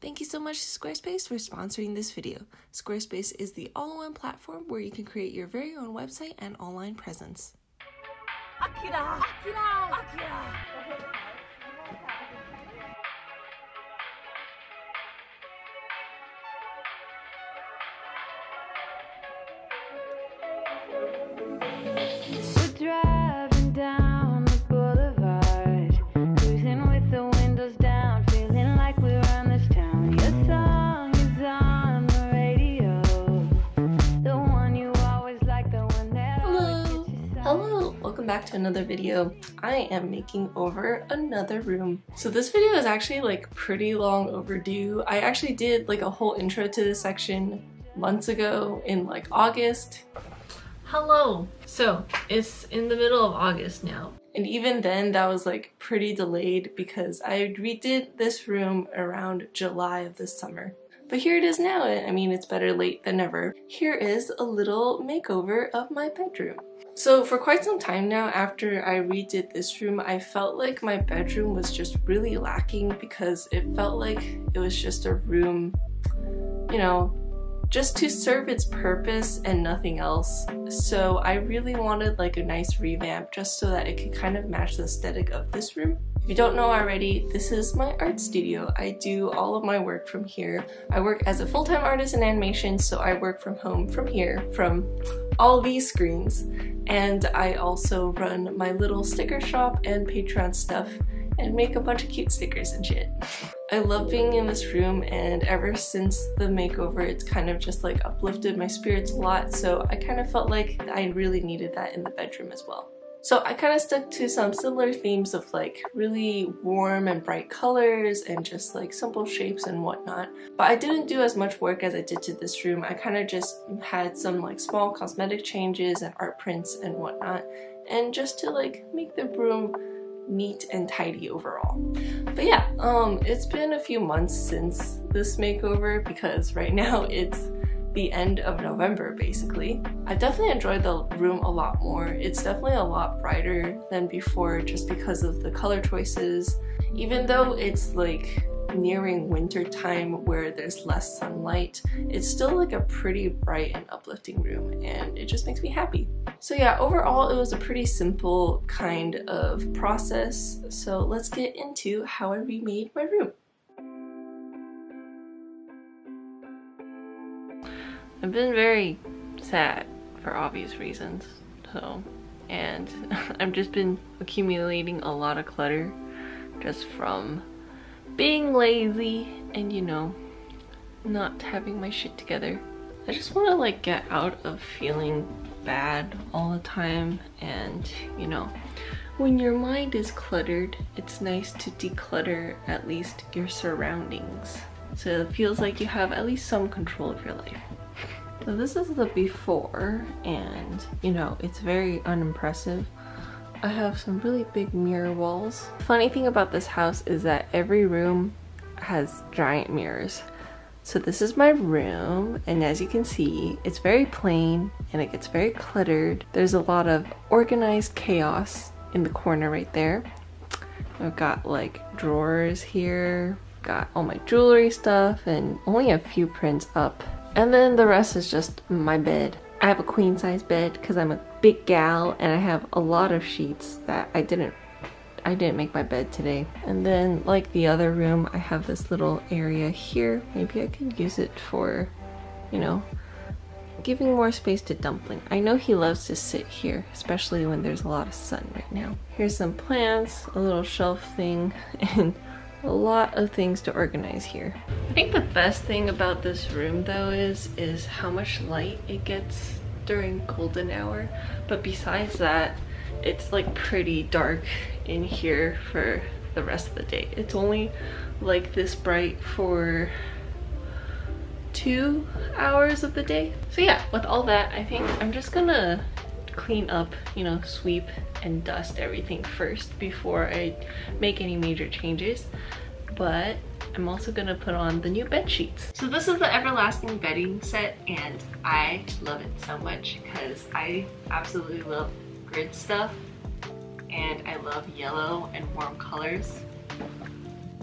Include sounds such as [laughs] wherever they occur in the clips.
Thank you so much to Squarespace for sponsoring this video. Squarespace is the all-in-one platform where you can create your very own website and online presence. Akira! Akira! Akira! Another video. I am making over another room. So this video is actually like pretty long overdue. I actually did like a whole intro to this section months ago in like August. Hello! So, it's in the middle of August now. And even then that was like pretty delayed because I redid this room around July of this summer. But here it is now. I mean, it's better late than never. Here is a little makeover of my bedroom. So for quite some time now after I redid this room, I felt like my bedroom was just really lacking because it felt like it was just a room, you know, just to serve its purpose and nothing else. So I really wanted like a nice revamp just so that it could kind of match the aesthetic of this room. If you don't know already, this is my art studio. I do all of my work from here. I work as a full-time artist in animation, so I work from home from here, from all these screens. And I also run my little sticker shop and Patreon stuff and make a bunch of cute stickers and shit. I love being in this room and ever since the makeover it's kind of just like uplifted my spirits a lot so I kind of felt like I really needed that in the bedroom as well. So I kind of stuck to some similar themes of like really warm and bright colors and just like simple shapes and whatnot. But I didn't do as much work as I did to this room. I kind of just had some like small cosmetic changes and art prints and whatnot and just to like make the room neat and tidy overall. But yeah, um, it's been a few months since this makeover because right [laughs] now it's the end of November basically. I definitely enjoyed the room a lot more. It's definitely a lot brighter than before just because of the color choices. Even though it's like nearing winter time where there's less sunlight, it's still like a pretty bright and uplifting room and it just makes me happy. So yeah, overall it was a pretty simple kind of process. So let's get into how I remade my room. I've been very sad for obvious reasons, so, and [laughs] I've just been accumulating a lot of clutter just from being lazy and you know, not having my shit together. I just want to like get out of feeling bad all the time and you know, when your mind is cluttered, it's nice to declutter at least your surroundings. So it feels like you have at least some control of your life. So this is the before and you know, it's very unimpressive. I have some really big mirror walls. Funny thing about this house is that every room has giant mirrors. So this is my room and as you can see, it's very plain and it gets very cluttered. There's a lot of organized chaos in the corner right there. I've got like drawers here, got all my jewelry stuff and only a few prints up and then the rest is just my bed. I have a queen size bed because I'm a big gal and I have a lot of sheets that I didn't I didn't make my bed today. And then like the other room, I have this little area here. Maybe I could use it for, you know, giving more space to Dumpling. I know he loves to sit here, especially when there's a lot of sun right now. Here's some plants, a little shelf thing, [laughs] and a lot of things to organize here. I think the best thing about this room though is is how much light it gets during golden hour. But besides that, it's like pretty dark in here for the rest of the day. It's only like this bright for two hours of the day. So yeah, with all that, I think I'm just gonna clean up, you know, sweep and dust everything first before I make any major changes. But I'm also gonna put on the new bed sheets. So this is the Everlasting bedding set and I love it so much because I absolutely love grid stuff and I love yellow and warm colors.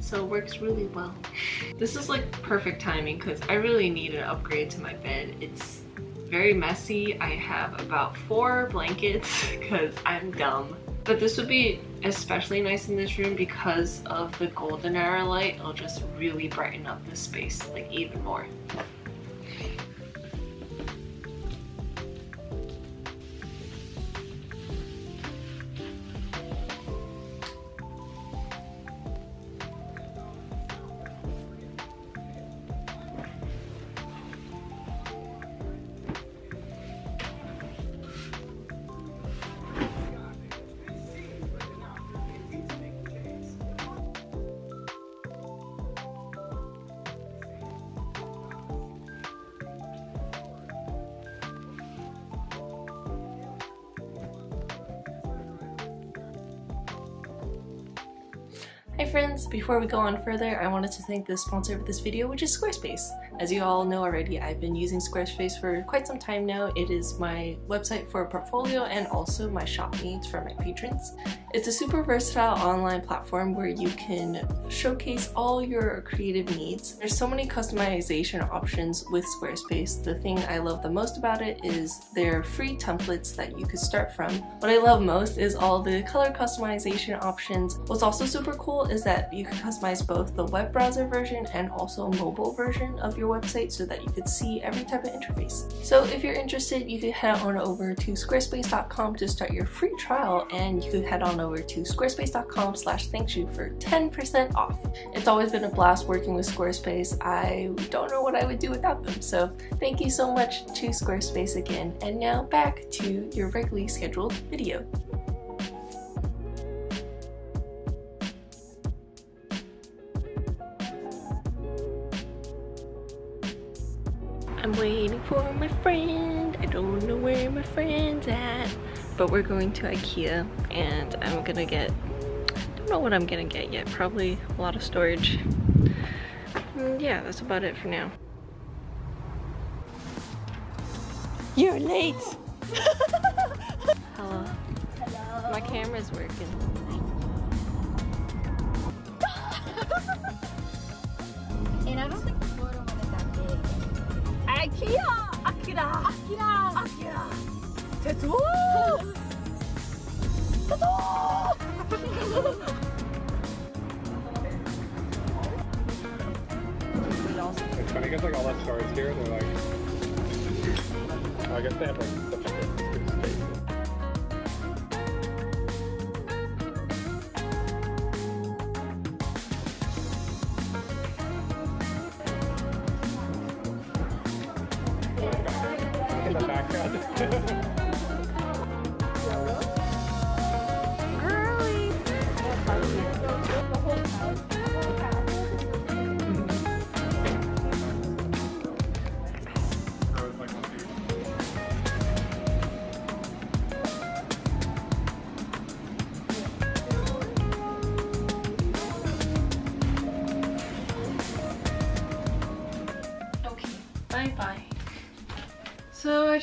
so it works really well. [laughs] This is like perfect timing because I really need an upgrade to my bed. It's very messy. I have about four blankets [laughs] because I'm dumb. But this would be especially nice in this room because of the golden hour light. It'll just really brighten up the space like even more. Hi friends, before we go on further, I wanted to thank the sponsor of this video, which is Squarespace. As you all know already, I've been using Squarespace for quite some time now. It is my website for a portfolio and also my shop needs for my patrons. It's a super versatile online platform where you can showcase all your creative needs. There's so many customization options with Squarespace. The thing I love the most about it is their free templates that you could start from. What I love most is all the color customization options. What's also super cool is that you can customize both the web browser version and also mobile version of your website so that you could see every type of interface. So if you're interested, you could head on over to squarespace.com to start your free trial and you could head on over to squarespace.com slash thanksxu for 10% off. It's always been a blast working with Squarespace. I don't know what I would do without them. So thank you so much to Squarespace again. And now back to your regularly scheduled video. I'm waiting for my friend. I don't know where my friend's at. But we're going to Ikea and I'm gonna get, I don't know what I'm gonna get yet. Probably a lot of storage. Mm, yeah, that's about it for now. You're late! Hello. My camera's working. And I don't think the Florida one is that big. Ikea! Akira! Akira! Akira! It's funny because like all that stars here, they're like, I guess they have like such a good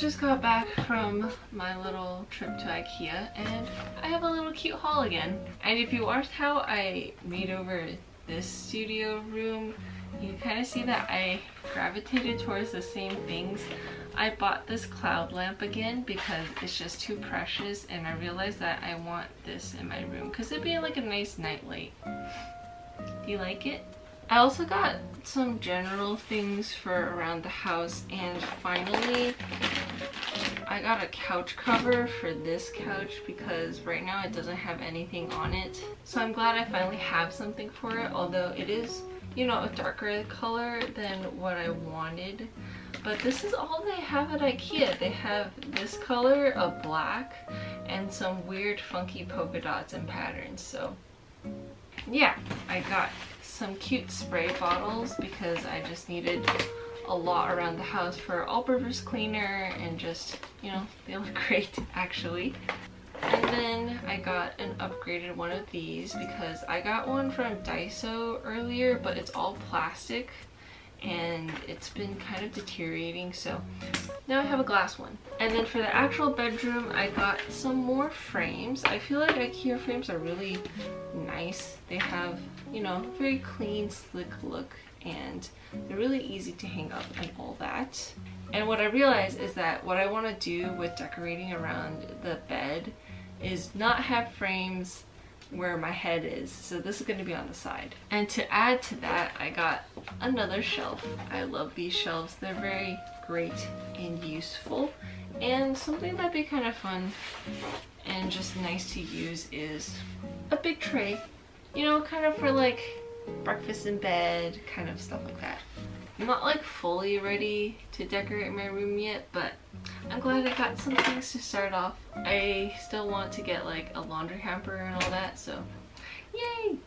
just got back from my little trip to Ikea and I have a little cute haul again. And if you watched how I made over this studio room, you kind of see that I gravitated towards the same things. I bought this cloud lamp again because it's just too precious and I realized that I want this in my room because it'd be like a nice night light. Do you like it? I also got some general things for around the house and finally I got a couch cover for this couch because right now it doesn't have anything on it. So I'm glad I finally have something for it although it is, you know, a darker color than what I wanted. But this is all they have at Ikea. They have this color of black and some weird funky polka dots and patterns. So yeah, I got some cute spray bottles because I just needed a lot around the house for all-purpose cleaner and just, you know, they look [laughs] great actually. And then I got an upgraded one of these because I got one from Daiso earlier, but it's all plastic and it's been kind of deteriorating so now I have a glass one. And then for the actual bedroom I got some more frames. I feel like Ikea frames are really nice. They have, you know, very clean, slick look and they're really easy to hang up and all that. And what I realized is that what I want to do with decorating around the bed is not have frames where my head is. So this is going to be on the side. And to add to that, I got another shelf. I love these shelves. They're very great and useful. And something that'd be kind of fun and just nice to use is a big tray. You know, kind of for like breakfast in bed, kind of stuff like that. I'm not like fully ready to decorate my room yet, but I'm glad I got some things to start off. I still want to get like a laundry hamper and all that, so yay!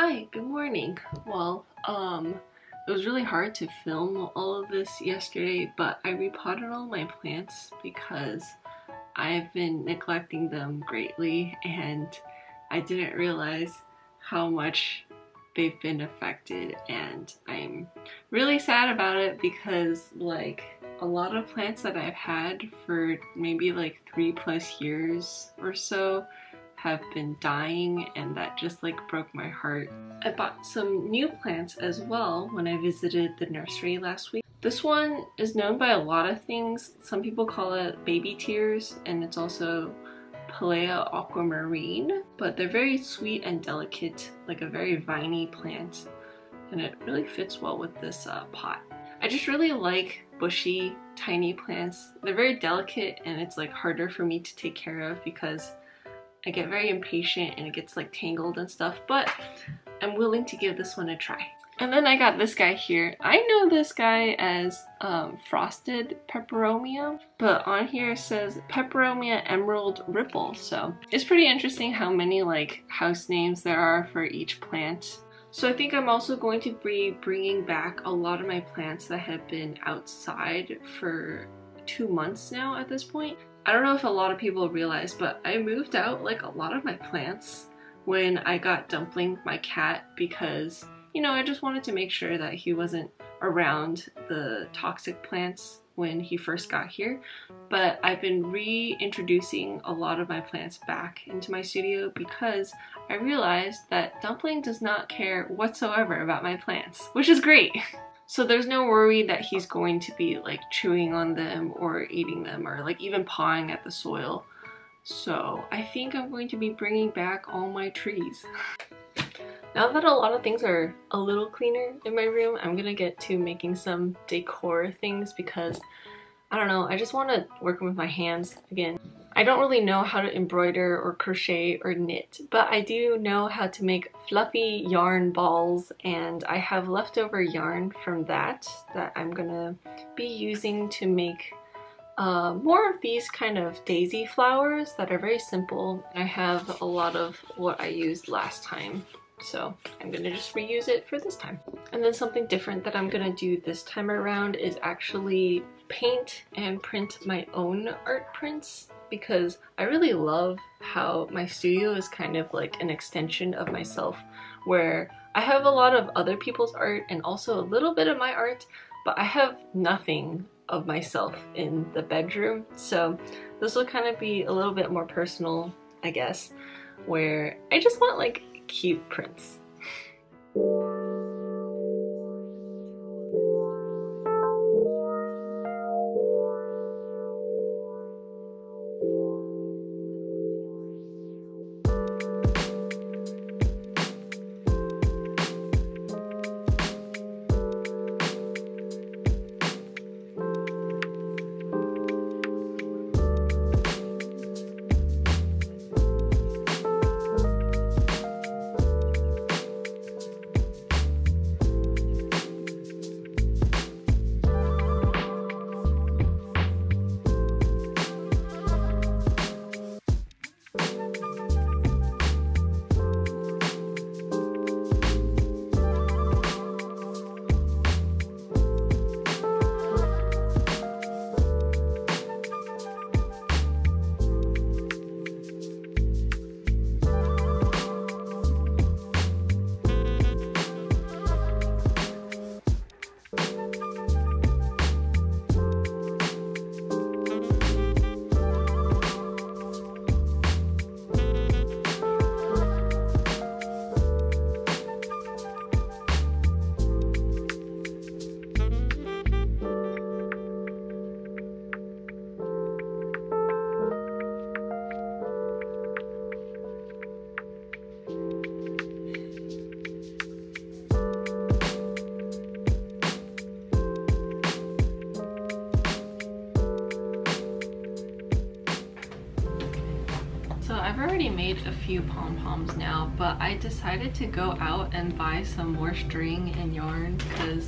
Hi, good morning. Well, um, it was really hard to film all of this yesterday, but I repotted all my plants because I've been neglecting them greatly and I didn't realize how much they've been affected and I'm really sad about it because like a lot of plants that I've had for maybe like three plus years or so have been dying and that just like broke my heart. I bought some new plants as well when I visited the nursery last week. This one is known by a lot of things. Some people call it baby tears and it's also Pilea aquamarine, but they're very sweet and delicate, like a very viney plant and it really fits well with this uh, pot. I just really like bushy, tiny plants. They're very delicate and it's like harder for me to take care of because I get very impatient and it gets like tangled and stuff, but I'm willing to give this one a try. And then I got this guy here. I know this guy as um, Frosted Peperomia, but on here it says Peperomia Emerald Ripple. So it's pretty interesting how many like house names there are for each plant. So I think I'm also going to be bringing back a lot of my plants that have been outside for two months now at this point. I don't know if a lot of people realize, but I moved out like a lot of my plants when I got Dumpling, my cat, because, you know, I just wanted to make sure that he wasn't around the toxic plants when he first got here. But I've been reintroducing a lot of my plants back into my studio because I realized that Dumpling does not care whatsoever about my plants, which is great. [laughs] So there's no worry that he's going to be like chewing on them or eating them or like even pawing at the soil. So I think I'm going to be bringing back all my trees. Now that a lot of things are a little cleaner in my room, I'm gonna get to making some decor things because I don't know, I just want to work with my hands again. I don't really know how to embroider or crochet or knit, but I do know how to make fluffy yarn balls and I have leftover yarn from that that I'm gonna be using to make uh, more of these kind of daisy flowers that are very simple. I have a lot of what I used last time So I'm gonna just reuse it for this time. And then something different that I'm gonna do this time around is actually paint and print my own art prints because I really love how my studio is kind of like an extension of myself where I have a lot of other people's art and also a little bit of my art, but I have nothing of myself in the bedroom. So this will kind of be a little bit more personal, I guess, where I just want like cute prints. Few pom-poms now, but I decided to go out and buy some more string and yarn because,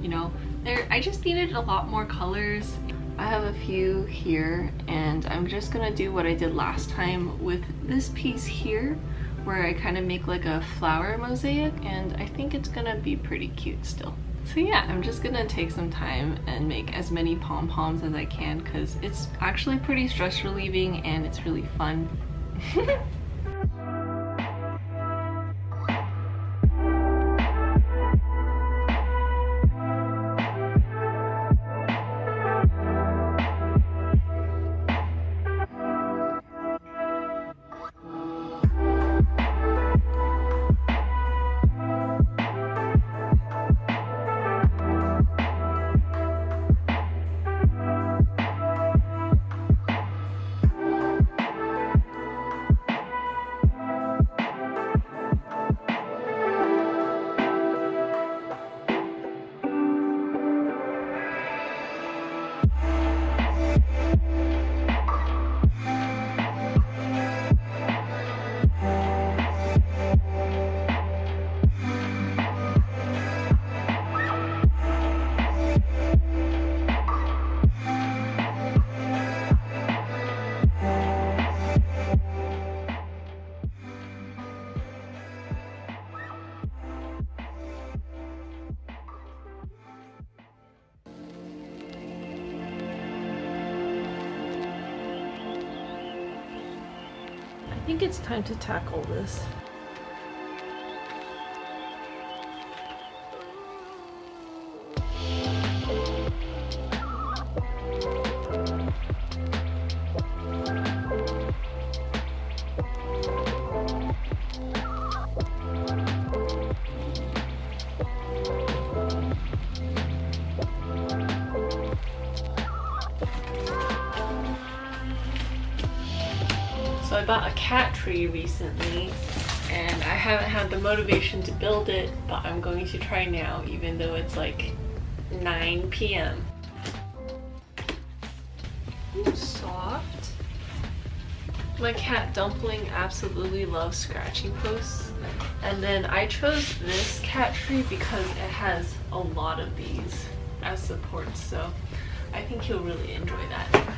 you know, there I just needed a lot more colors. I have a few here and I'm just gonna do what I did last time with this piece here where I kind of make like a flower mosaic and I think it's gonna be pretty cute still. So yeah, I'm just gonna take some time and make as many pom-poms as I can because it's actually pretty stress relieving and it's really fun. [laughs] it's time to tackle this. Cat tree recently and I haven't had the motivation to build it, but I'm going to try now even though it's like 9 p.m. Soft. My cat Dumpling absolutely loves scratching posts. And then I chose this cat tree because it has a lot of these as supports, so I think he'll really enjoy that.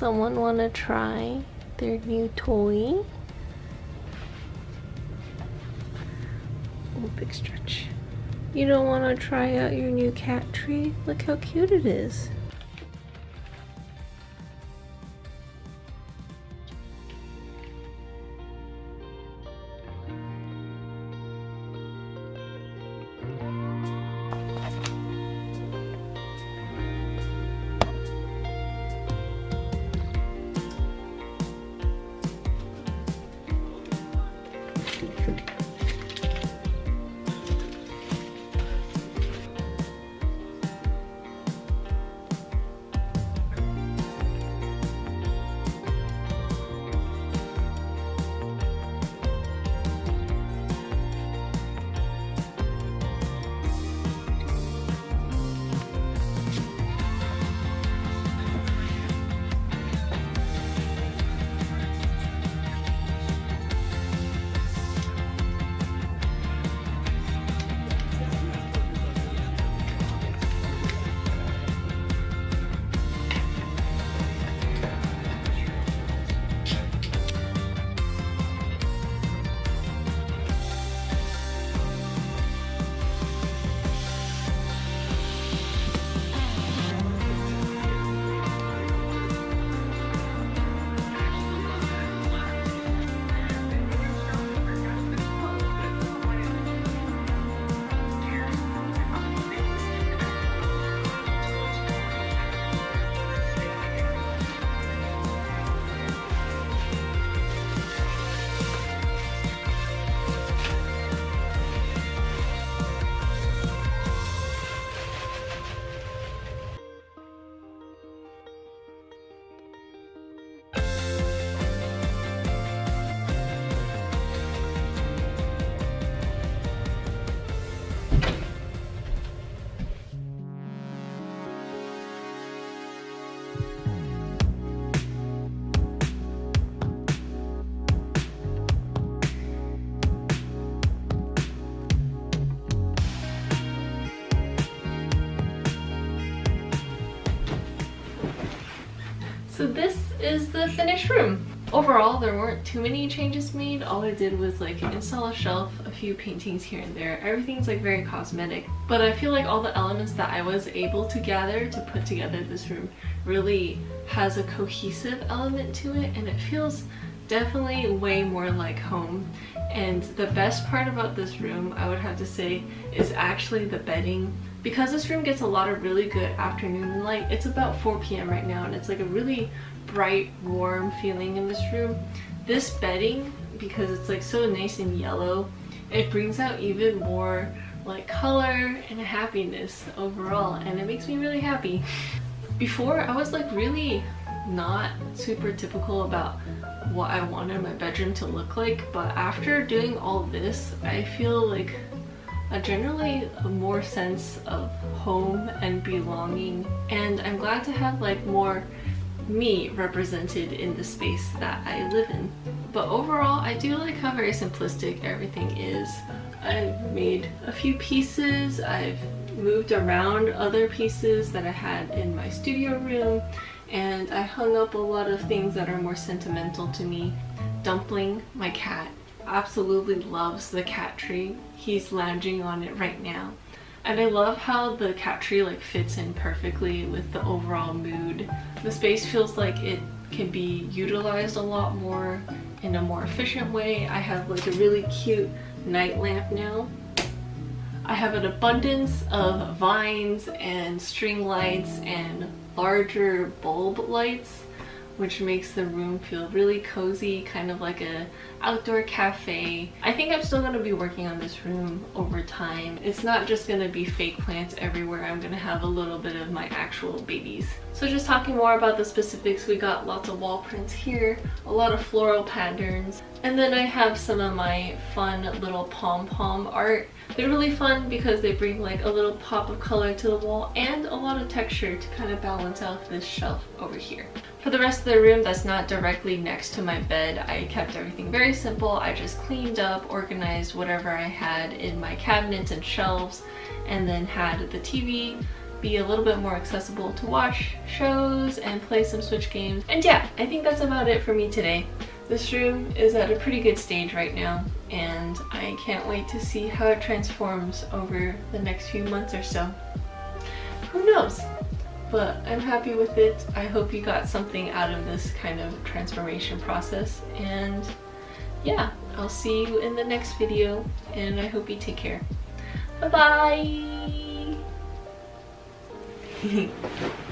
Someone want to try their new toy? Oh, big stretch. You don't want to try out your new cat tree? Look how cute it is. This is the finished room. Overall, there weren't too many changes made. All I did was like install a shelf, a few paintings here and there. Everything's like very cosmetic. But I feel like all the elements that I was able to gather to put together this room really has a cohesive element to it and it feels definitely way more like home. And the best part about this room, I would have to say, is actually the bedding. Because this room gets a lot of really good afternoon light, it's about 4 p.m. right now and it's like a really bright, warm feeling in this room. This bedding, because it's like so nice and yellow, it brings out even more like color and happiness overall and it makes me really happy. Before, I was like really not super typical about what I wanted my bedroom to look like, but after doing all this, I feel like a generally a more sense of home and belonging and I'm glad to have like more me represented in the space that I live in. But overall, I do like how very simplistic everything is. I've made a few pieces, I've moved around other pieces that I had in my studio room, and I hung up a lot of things that are more sentimental to me. Dumpling, my cat, absolutely loves the cat tree. He's lounging on it right now. And I love how the cat tree like fits in perfectly with the overall mood. The space feels like it can be utilized a lot more in a more efficient way. I have like a really cute night lamp now. I have an abundance of vines and string lights and larger bulb lights which makes the room feel really cozy, kind of like a outdoor cafe. I think I'm still gonna be working on this room over time. It's not just gonna be fake plants everywhere. I'm gonna have a little bit of my actual babies. So just talking more about the specifics, we got lots of wall prints here, a lot of floral patterns, and then I have some of my fun little pom-pom art. They're really fun because they bring like a little pop of color to the wall and a lot of texture to kind of balance out this shelf over here. For the rest of the room that's not directly next to my bed, I kept everything very simple. I just cleaned up, organized whatever I had in my cabinets and shelves, and then had the TV be a little bit more accessible to watch shows and play some Switch games. And yeah, I think that's about it for me today. This room is at a pretty good stage right now and I can't wait to see how it transforms over the next few months or so. Who knows? But I'm happy with it. I hope you got something out of this kind of transformation process and yeah, I'll see you in the next video and I hope you take care. Bye bye! [laughs]